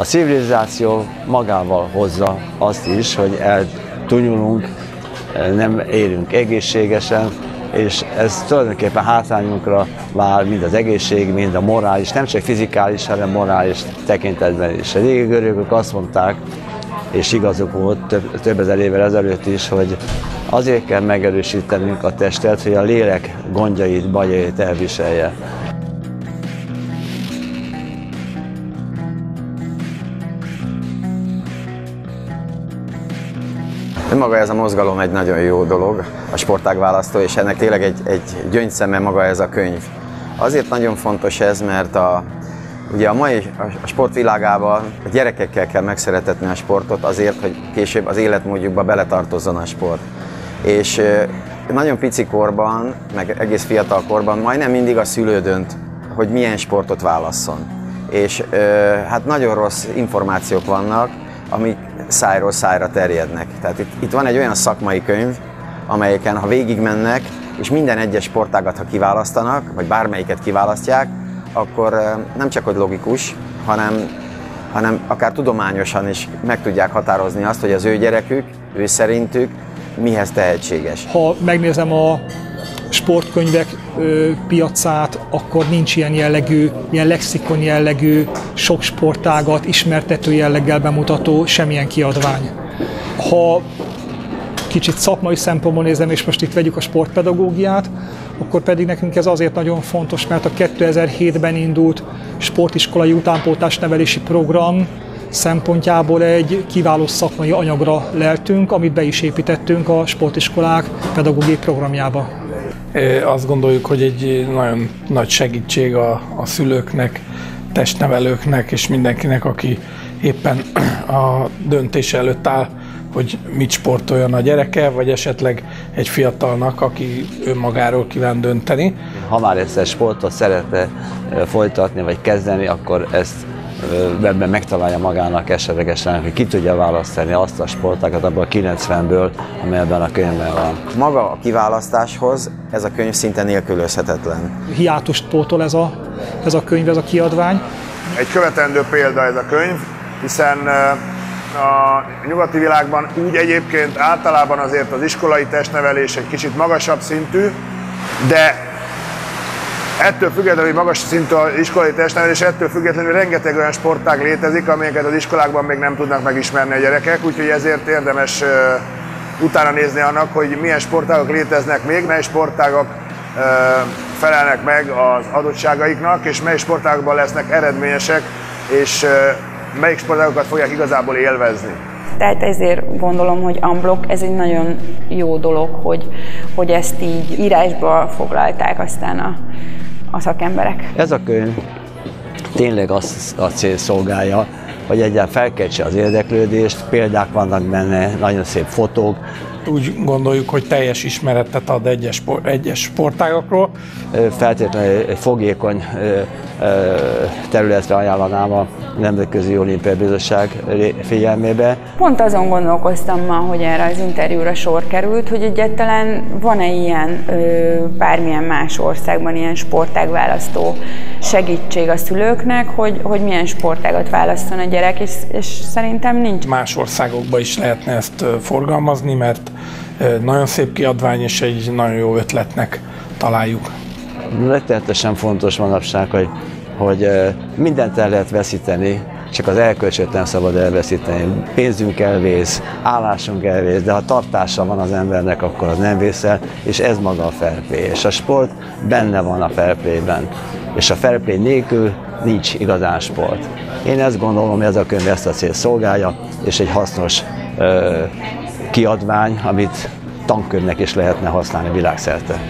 A civilizáció magával hozza azt is, hogy eltunyulunk, nem élünk egészségesen, és ez tulajdonképpen hátrányunkra vár mind az egészség, mind a morális, nem csak fizikális, hanem morális tekintetben is. A régi görögök azt mondták, és igazuk volt több, több ezer évvel ezelőtt is, hogy azért kell megerősítenünk a testet, hogy a lélek gondjait, bajait elviselje. Maga ez a mozgalom egy nagyon jó dolog, a sportágválasztó, és ennek tényleg egy, egy gyöngyszeme maga ez a könyv. Azért nagyon fontos ez, mert a, ugye a mai a sportvilágában a gyerekekkel kell megszeretetni a sportot azért, hogy később az életmódjukba beletartozzon a sport. És nagyon pici korban, meg egész fiatal korban majdnem mindig a szülő dönt, hogy milyen sportot válasszon. És hát nagyon rossz információk vannak, amik szájról szájra terjednek. Tehát itt, itt van egy olyan szakmai könyv, amelyeken ha végigmennek, és minden egyes sportágat, ha kiválasztanak, vagy bármelyiket kiválasztják, akkor nem csak hogy logikus, hanem, hanem akár tudományosan is meg tudják határozni azt, hogy az ő gyerekük, ő szerintük mihez tehetséges. Ha megnézem a sportkönyvek ö, piacát, akkor nincs ilyen jellegű, ilyen lexikon jellegű, sok sportágat, ismertető jelleggel bemutató semmilyen kiadvány. Ha kicsit szakmai szempontból nézem, és most itt vegyük a sportpedagógiát, akkor pedig nekünk ez azért nagyon fontos, mert a 2007-ben indult sportiskolai utánpótlás nevelési program szempontjából egy kiváló szakmai anyagra leltünk, amit be is építettünk a sportiskolák pedagógiai programjába. Azt gondoljuk, hogy egy nagyon nagy segítség a, a szülőknek, testnevelőknek és mindenkinek, aki éppen a döntés előtt áll, hogy mit sportoljon a gyereke, vagy esetleg egy fiatalnak, aki önmagáról kíván dönteni. Ha már egyszer sportot szeretne folytatni, vagy kezdeni, akkor ezt ebben megtalálja magának esetlegesen, hogy ki tudja választani azt a sportákat abban a 90-ből, ami ebben a könyvben van. Maga a kiválasztáshoz ez a könyv szinte nélkülözhetetlen. Hiátust pótol ez a, ez a könyv, ez a kiadvány. Egy követendő példa ez a könyv, hiszen a nyugati világban úgy egyébként általában azért az iskolai testnevelés egy kicsit magasabb szintű, de ettől függetlenül, magas szintű az iskolai testnevelés, ettől függetlenül rengeteg olyan sportág létezik, amelyeket az iskolákban még nem tudnak megismerni a gyerekek, úgyhogy ezért érdemes utána nézni annak, hogy milyen sportágok léteznek még, mely sportágok felelnek meg az adottságaiknak, és mely sportágokban lesznek eredményesek, és melyik sportágokat fogják igazából élvezni. Tehát ezért gondolom, hogy unblock ez egy nagyon jó dolog, hogy, hogy ezt így írásba foglalták aztán a, a szakemberek. Ez a könyv tényleg azt a cél szolgálja, hogy egyáltalán felkeltse az érdeklődést, példák vannak benne, nagyon szép fotók. Úgy gondoljuk, hogy teljes ismeretet ad egyes, egyes sportágakról. Feltétlenül egy fogékony területre ajánlanám a Nemzetközi Olimpiai Bizottság figyelmébe. Pont azon gondolkoztam ma, hogy erre az interjúra sor került, hogy egyáltalán van-e ilyen bármilyen más országban ilyen sportágválasztó segítség a szülőknek, hogy, hogy milyen sportágat választan a gyerek, és, és szerintem nincs. Más országokban is lehetne ezt forgalmazni, mert nagyon szép kiadvány és egy nagyon jó ötletnek találjuk. Rettenetesen fontos manapság, hogy, hogy mindent el lehet veszíteni, csak az elkölcsöt nem szabad elveszíteni. Pénzünk elvész, állásunk elvész, de ha tartása van az embernek, akkor az nem vészel, és ez maga a play. És a sport benne van a play-ben. És a play nélkül nincs igazán sport. Én ezt gondolom, hogy ez a könyv ezt a cél szolgálja, és egy hasznos ö, kiadvány, amit tankönyvnek is lehetne használni világszerte.